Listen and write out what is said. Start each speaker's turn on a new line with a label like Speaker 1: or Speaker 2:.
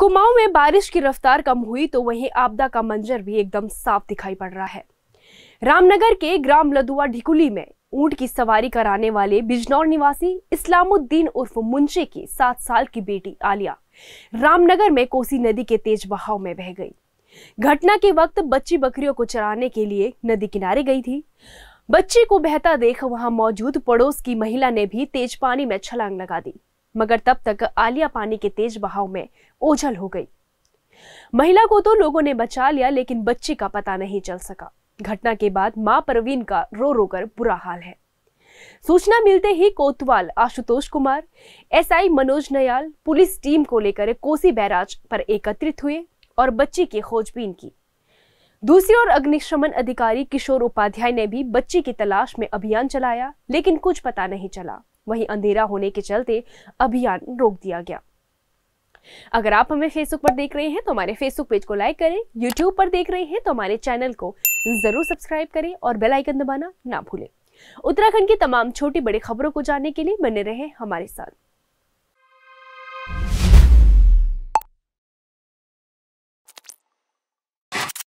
Speaker 1: कुमाऊं में बारिश की रफ्तार कम हुई तो वहीं आपदा का मंजर भी एकदम साफ़ दिखाई पड़ रहा है। रामनगर के ग्राम लदुआ ढिकुली में ऊँट की सवारी कराने वाले बिजनौर निवासी इस्लामुद्दीन उर्फ़ मुंशे की सात साल की बेटी आलिया रामनगर में कोसी नदी के तेज बहाव में बह गई। घटना के वक्त बच्ची बकरियों को चराने के लिए नदी किनारे गई थी। बच्ची को बहता देख वहाँ मौजूद पड़ोस की महिला ने भी तेज पानी में छलांग लगा दी। मगर तब तक आलिया पानी के तेज बहाव में ओझल हो गई। महिला को तो लोगों ने बचा लिया, लेकिन बच्ची का पता नहीं चल सका। घटना के बाद माँ परवीन का रो रो कर बुरा हाल है। सूचना मिलते ही कोतवाल, Ashutosh Kumar, SI Manoj Nayal, police team को लेकर कोसी बैराज पर एकत्रित हुए और बच्ची की खोजबीन की। दूसरी ओर अग्निशमन अधिकारी किशोर उपाध्याय ने भी बच्ची की तलाश में अभियान चलाया, लेकिन कुछ पता नहीं चला। वहीं अंधेरा होने के चलते अभियान रोक दिया गया। अगर आप हमें फेसबुक पर देख रहे हैं तो हमारे फेसबुक पेज को लाइक करें यूट्यूब पर देख रहे हैं तो हमारे चैनल को ज़रूर सब्सक्राइब करें और बेल आइकन दबाना ना भूलें। उत्तराखंड की तमाम छोटी बड़ी खबरों को जानने के लिए बने रहे हमारे साथ।